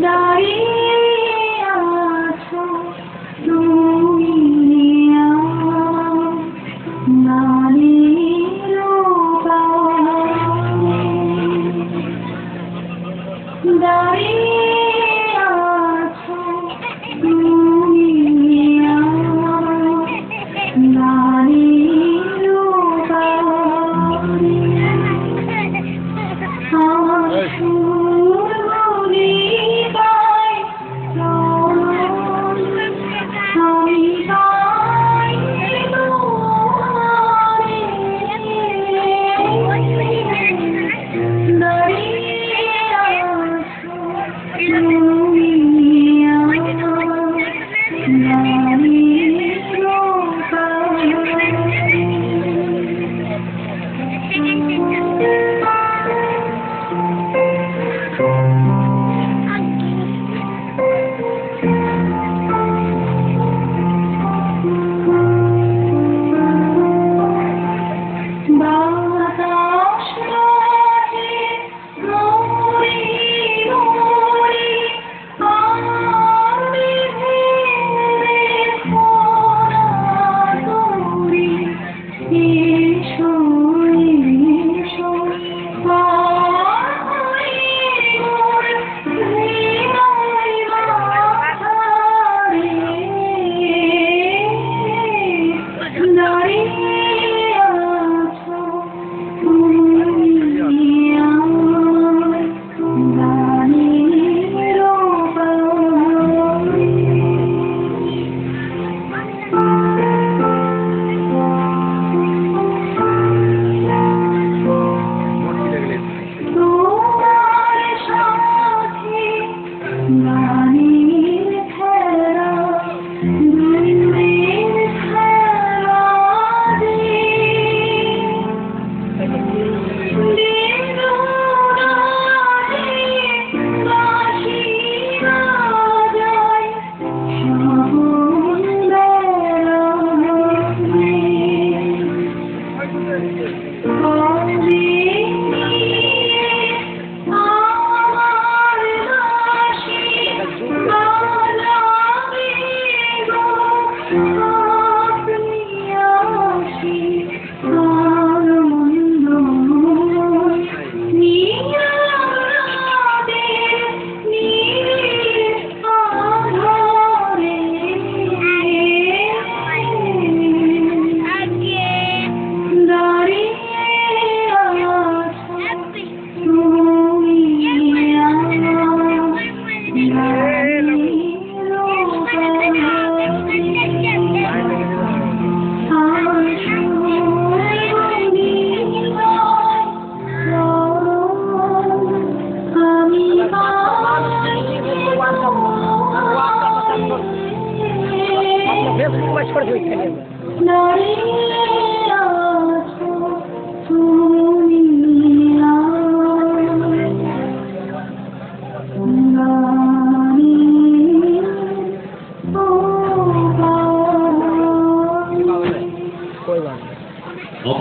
দাঁড়িয়ে আছো তুমি দাঁড়িয়ে আছো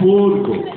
Hamburgo.